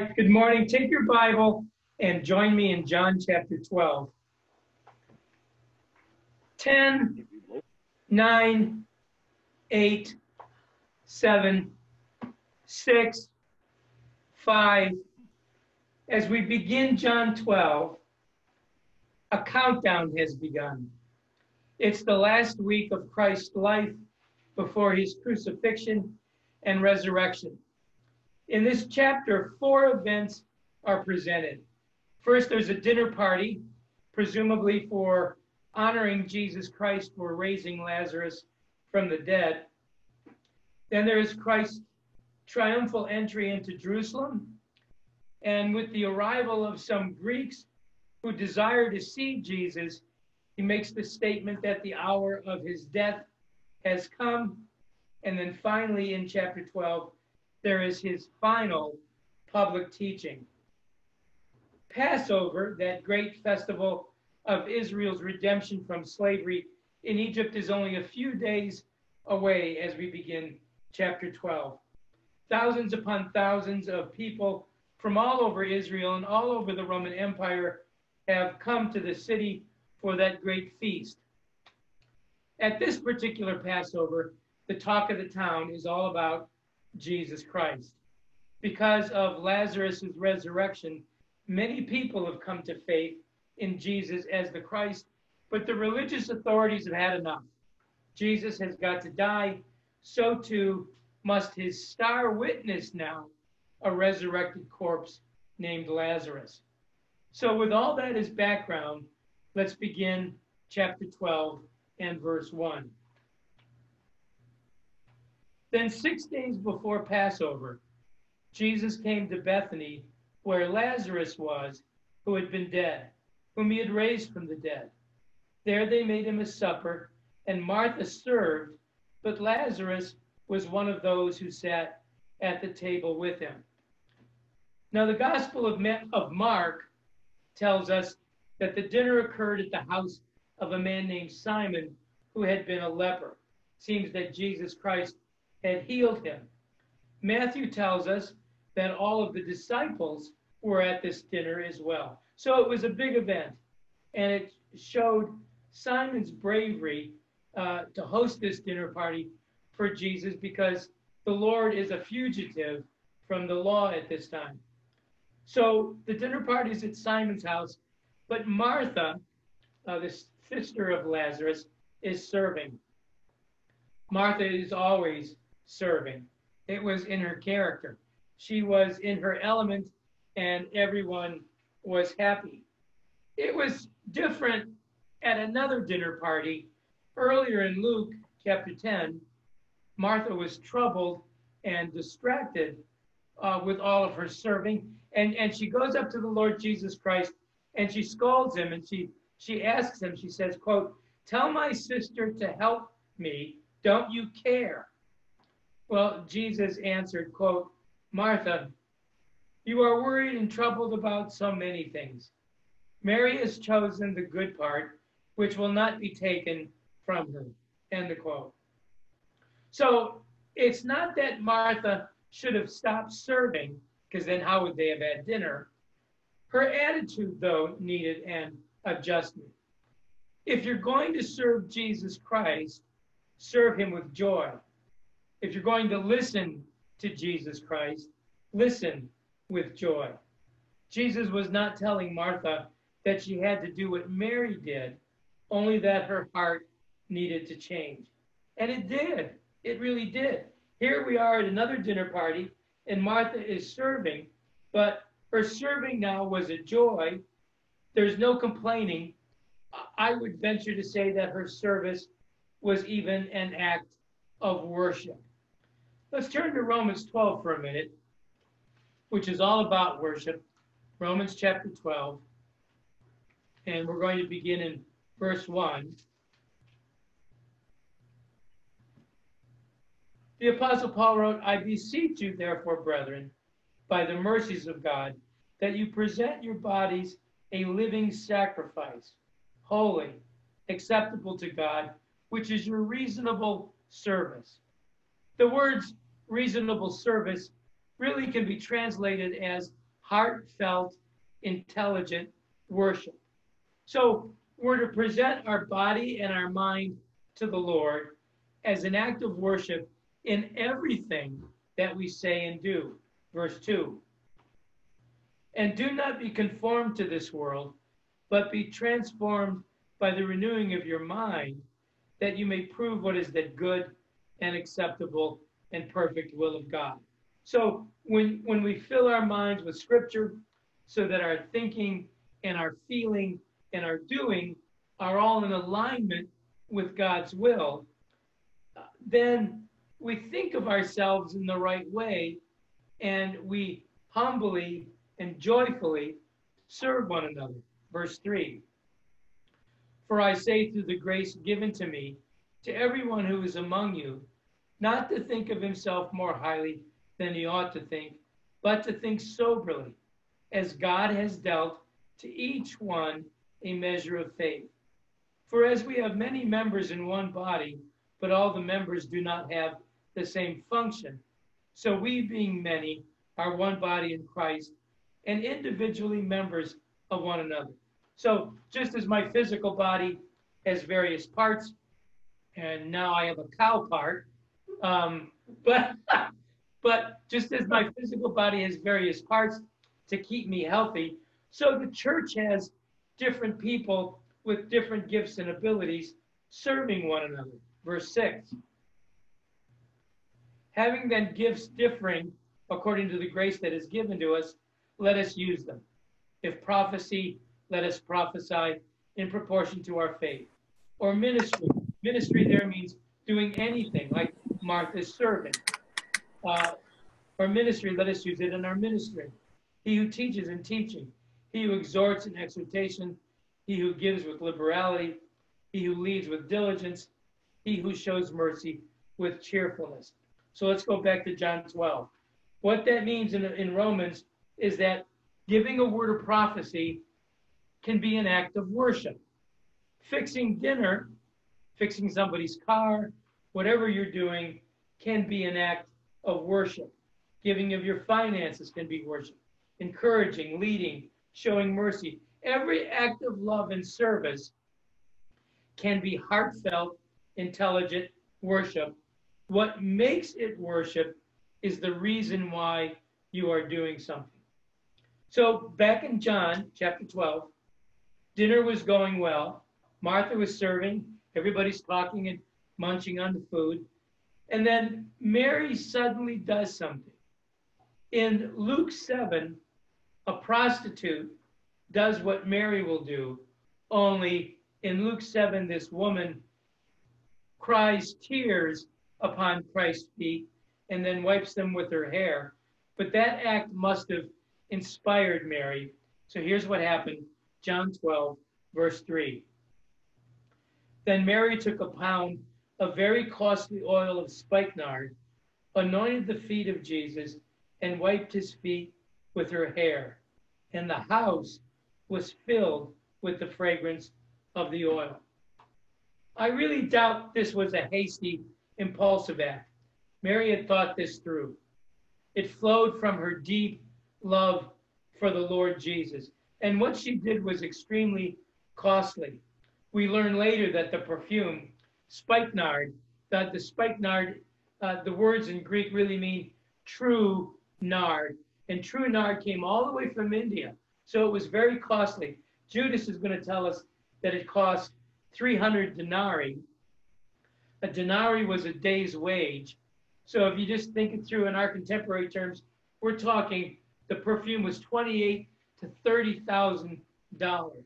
right, good morning. Take your Bible and join me in John chapter 12. 10, 9, 8, 7, 6, 5. As we begin John 12, a countdown has begun. It's the last week of Christ's life before his crucifixion and resurrection. In this chapter, four events are presented. First, there's a dinner party, presumably for honoring Jesus Christ for raising Lazarus from the dead. Then there is Christ's triumphal entry into Jerusalem. And with the arrival of some Greeks who desire to see Jesus, he makes the statement that the hour of his death has come. And then finally, in chapter 12, there is his final public teaching. Passover, that great festival of Israel's redemption from slavery in Egypt, is only a few days away as we begin chapter 12. Thousands upon thousands of people from all over Israel and all over the Roman Empire have come to the city for that great feast. At this particular Passover, the talk of the town is all about Jesus Christ. Because of Lazarus' resurrection, many people have come to faith in Jesus as the Christ, but the religious authorities have had enough. Jesus has got to die, so too must his star witness now, a resurrected corpse named Lazarus. So, with all that as background, let's begin chapter 12 and verse 1. Then, six days before Passover, Jesus came to Bethany, where Lazarus was, who had been dead, whom he had raised from the dead. There they made him a supper, and Martha served, but Lazarus was one of those who sat at the table with him. Now, the Gospel of, Mark tells us that the dinner occurred at the house of a man named Simon who had been a leper. Seems that Jesus Christ had healed him. Matthew tells us that all of the disciples were at this dinner as well. So it was a big event, and it showed Simon's bravery uh, to host this dinner party for Jesus because the Lord is a fugitive from the law at this time. So the dinner party is at Simon's house, but Martha, uh, the sister of Lazarus, is serving. Martha is always serving. It was in her character. She was in her element, and everyone was happy. It was different at another dinner party earlier in Luke chapter 10. Martha was troubled and distracted uh, with all of her serving. And, and she goes up to the Lord Jesus Christ and she scolds him and she, she asks him, she says, quote, tell my sister to help me. Don't you care? Well, Jesus answered, quote, Martha, you are worried and troubled about so many things. Mary has chosen the good part, which will not be taken from her. End of quote. So it's not that Martha should have stopped serving, because then how would they have had dinner? Her attitude, though, needed an adjustment. If you're going to serve Jesus Christ, serve him with joy if you're going to listen to Jesus Christ, listen with joy. Jesus was not telling Martha that she had to do what Mary did, only that her heart needed to change. And it did. It really did. Here we are at another dinner party, and Martha is serving, but her serving now was a joy. There's no complaining. I would venture to say that her service was even an act of worship. Let's turn to Romans 12 for a minute, which is all about worship. Romans chapter 12. And we're going to begin in verse 1. The Apostle Paul wrote, I beseech you, therefore, brethren, by the mercies of God, that you present your bodies a living sacrifice, holy, acceptable to God, which is your reasonable service. The words reasonable service really can be translated as heartfelt, intelligent worship. So we're to present our body and our mind to the Lord as an act of worship in everything that we say and do. Verse 2 And do not be conformed to this world, but be transformed by the renewing of your mind, that you may prove what is that good and acceptable and perfect will of God. So when when we fill our minds with scripture so that our thinking and our feeling and our doing are all in alignment with God's will, then we think of ourselves in the right way and we humbly and joyfully serve one another. Verse 3 For I say through the grace given to me, to everyone who is among you, not to think of himself more highly than he ought to think, but to think soberly, as God has dealt to each one a measure of faith. For as we have many members in one body, but all the members do not have the same function, so we, being many, are one body in Christ and individually members of one another. So, just as my physical body has various parts, and now I have a cow part, um, but but just as my physical body has various parts to keep me healthy, so the church has different people with different gifts and abilities serving one another. Verse 6 Having then gifts differing according to the grace that is given to us, let us use them. If prophecy, let us prophesy in proportion to our faith. Or ministry. Ministry there means doing anything, like Martha's servant. Uh, or ministry, let us use it in our ministry. He who teaches in teaching, he who exhorts in exhortation, he who gives with liberality, he who leads with diligence, he who shows mercy with cheerfulness. So let's go back to John 12. What that means in, in Romans is that giving a word of prophecy can be an act of worship. Fixing dinner, fixing somebody's car, whatever you're doing, can be an act of worship. Giving of your finances can be worship. Encouraging, leading, showing mercy. Every act of love and service can be heartfelt, intelligent worship. What makes it worship is the reason why you are doing something. So, back in John chapter 12, dinner was going well. Martha was serving. Everybody's talking and munching on the food. And then Mary suddenly does something. In Luke 7, a prostitute does what Mary will do, only in Luke 7, this woman cries tears upon Christ's feet and then wipes them with her hair. But that act must have inspired Mary. So here's what happened John 12, verse 3. Then Mary took a pound of very costly oil of spikenard, anointed the feet of Jesus, and wiped his feet with her hair. And the house was filled with the fragrance of the oil. I really doubt this was a hasty, impulsive act. Mary had thought this through. It flowed from her deep love for the Lord Jesus. And what she did was extremely costly. We learn later that the perfume, spikenard, that the spikenard, uh, the words in Greek really mean true nard. And true nard came all the way from India. So it was very costly. Judas is going to tell us that it cost 300 denarii. A denarii was a day's wage. So if you just think it through in our contemporary terms, we're talking the perfume was 28 to 30,000 dollars.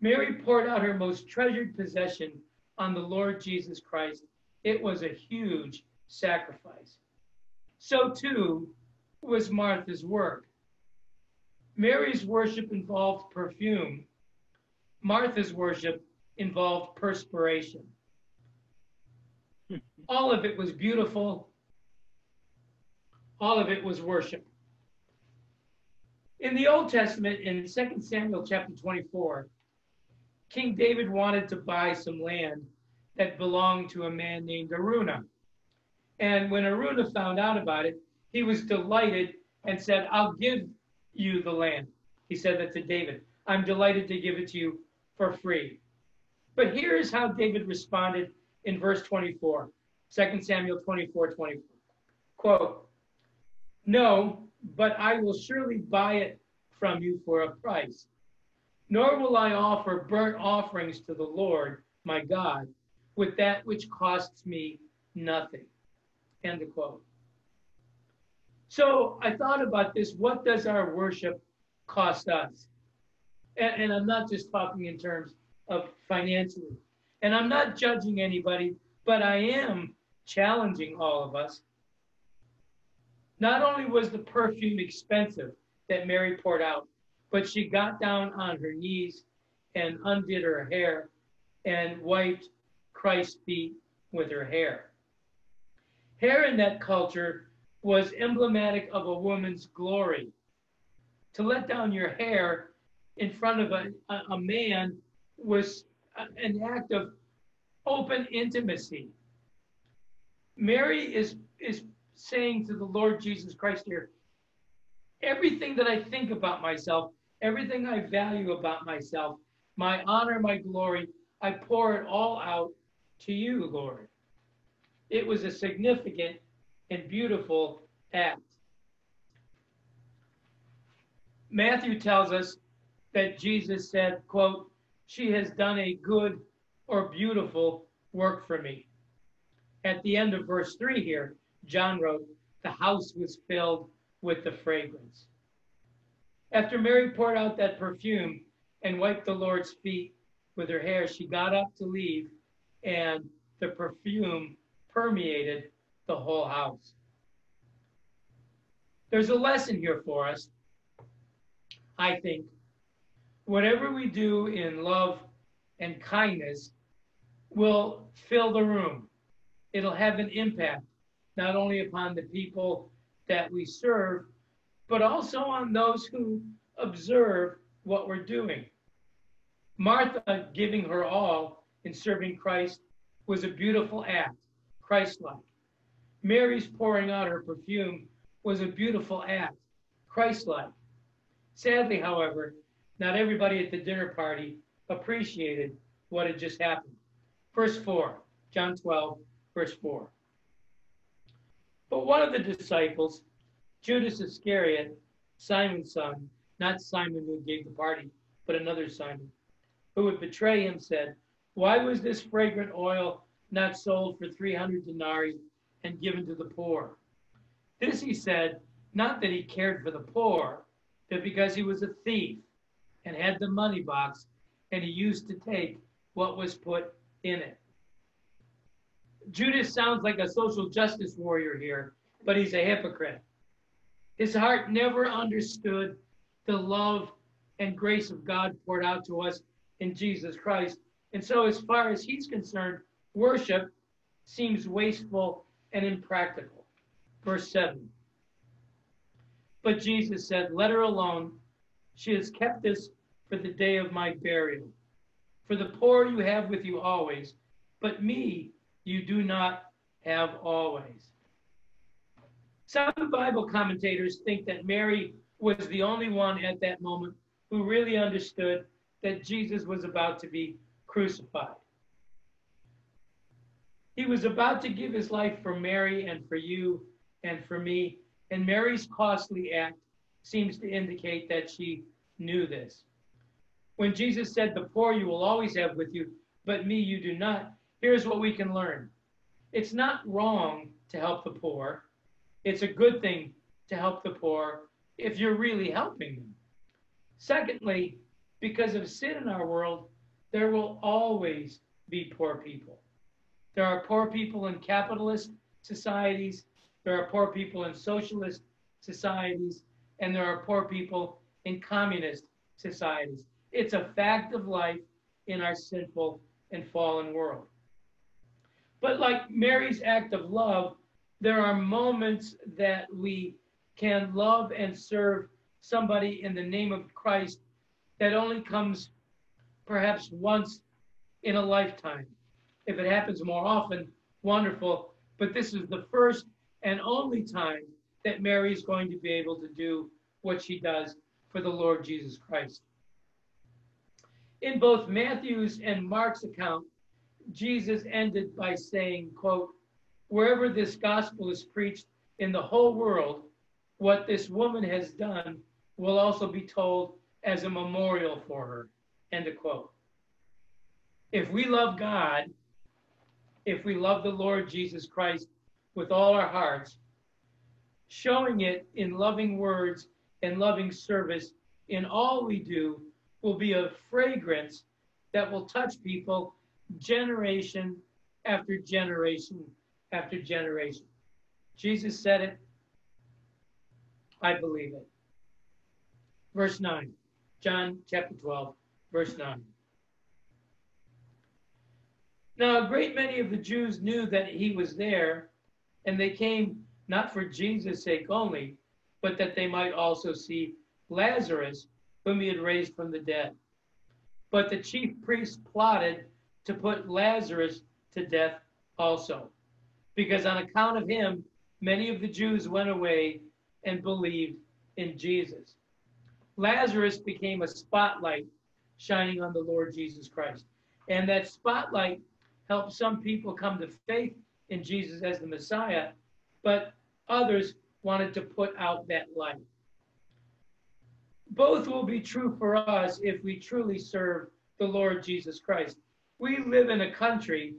Mary poured out her most treasured possession on the Lord Jesus Christ. It was a huge sacrifice. So too was Martha's work. Mary's worship involved perfume. Martha's worship involved perspiration. All of it was beautiful. All of it was worship. In the Old Testament, in 2 Samuel chapter 24, King David wanted to buy some land that belonged to a man named Araunah. And when Araunah found out about it, he was delighted and said, I'll give you the land. He said that to David. I'm delighted to give it to you for free. But here is how David responded in verse 24, 2 Samuel 24 24. Quote, No, but I will surely buy it from you for a price. Nor will I offer burnt offerings to the Lord my God with that which costs me nothing. End of quote. So I thought about this. What does our worship cost us? And, and I'm not just talking in terms of financially. And I'm not judging anybody, but I am challenging all of us. Not only was the perfume expensive that Mary poured out, but she got down on her knees and undid her hair and wiped Christ's feet with her hair. Hair in that culture was emblematic of a woman's glory. To let down your hair in front of a, a man was an act of open intimacy. Mary is, is saying to the Lord Jesus Christ here, everything that I think about myself, everything I value about myself, my honor, my glory, I pour it all out to you, Lord. It was a significant and beautiful act. Matthew tells us that Jesus said, quote, she has done a good or beautiful work for me. At the end of verse 3 here, John wrote, the house was filled with the fragrance. After Mary poured out that perfume and wiped the Lord's feet with her hair, she got up to leave, and the perfume permeated the whole house. There's a lesson here for us, I think. Whatever we do in love and kindness will fill the room. It'll have an impact not only upon the people that we serve, but also on those who observe what we're doing. Martha giving her all in serving Christ was a beautiful act, Christ like. Mary's pouring out her perfume was a beautiful act, Christ like. Sadly, however, not everybody at the dinner party appreciated what had just happened. Verse 4, John 12, verse 4. But one of the disciples, Judas Iscariot, Simon's son, not Simon who gave the party, but another Simon, who would betray him, said, Why was this fragrant oil not sold for 300 denarii and given to the poor? This he said, not that he cared for the poor, but because he was a thief and had the money box, and he used to take what was put in it. Judas sounds like a social justice warrior here, but he's a hypocrite. His heart never understood the love and grace of God poured out to us in Jesus Christ. And so, as far as he's concerned, worship seems wasteful and impractical. Verse 7. But Jesus said, Let her alone. She has kept this for the day of my burial. For the poor you have with you always, but me you do not have always. Some Bible commentators think that Mary was the only one at that moment who really understood that Jesus was about to be crucified. He was about to give his life for Mary and for you and for me, and Mary's costly act seems to indicate that she knew this. When Jesus said, The poor you will always have with you, but me you do not, here's what we can learn it's not wrong to help the poor, it's a good thing to help the poor if you're really helping them. Secondly, because of sin in our world, there will always be poor people. There are poor people in capitalist societies, there are poor people in socialist societies, and there are poor people in communist societies. It's a fact of life in our sinful and fallen world. But like Mary's act of love, there are moments that we can love and serve somebody in the name of Christ that only comes perhaps once in a lifetime. If it happens more often, wonderful. But this is the first and only time that Mary is going to be able to do what she does for the Lord Jesus Christ. In both Matthew's and Mark's account, Jesus ended by saying, quote, wherever this gospel is preached in the whole world, what this woman has done will also be told as a memorial for her, end of quote. If we love God, if we love the Lord Jesus Christ with all our hearts, showing it in loving words and loving service in all we do will be a fragrance that will touch people generation after generation after generation. Jesus said it. I believe it. Verse 9, John chapter 12, verse 9. Now, a great many of the Jews knew that he was there, and they came not for Jesus' sake only, but that they might also see Lazarus, whom he had raised from the dead. But the chief priests plotted to put Lazarus to death also, because on account of him, many of the Jews went away and believed in Jesus. Lazarus became a spotlight shining on the Lord Jesus Christ. And that spotlight helped some people come to faith in Jesus as the Messiah, but others wanted to put out that light. Both will be true for us if we truly serve the Lord Jesus Christ. We live in a country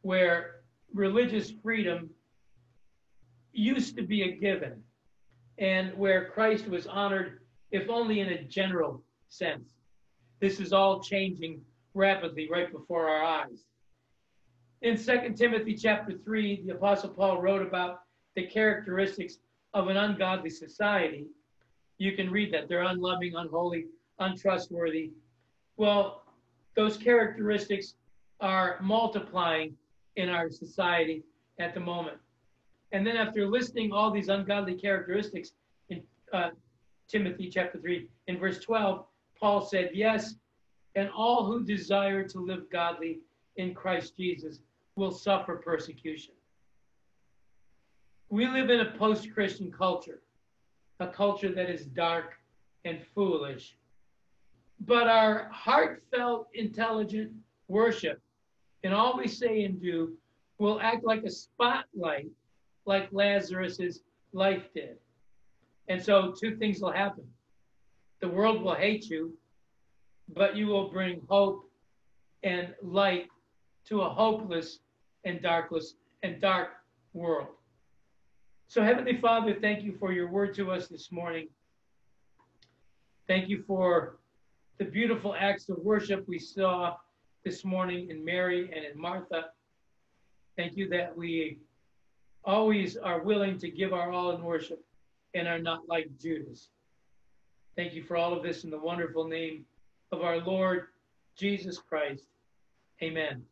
where religious freedom used to be a given and where Christ was honored, if only in a general sense. This is all changing rapidly right before our eyes. In 2 Timothy chapter 3, the Apostle Paul wrote about the characteristics of an ungodly society. You can read that. They're unloving, unholy, untrustworthy. Well, those characteristics are multiplying in our society at the moment. And then after listing all these ungodly characteristics in uh, Timothy chapter 3, in verse 12, Paul said, Yes, and all who desire to live godly in Christ Jesus will suffer persecution. We live in a post Christian culture, a culture that is dark and foolish. But our heartfelt, intelligent worship in all we say and do will act like a spotlight, like Lazarus's life did. And so, two things will happen the world will hate you, but you will bring hope and light to a hopeless and darkless and dark world. So, Heavenly Father, thank you for your word to us this morning. Thank you for the beautiful acts of worship we saw this morning in Mary and in Martha. Thank you that we always are willing to give our all in worship and are not like Judas. Thank you for all of this in the wonderful name of our Lord Jesus Christ. Amen.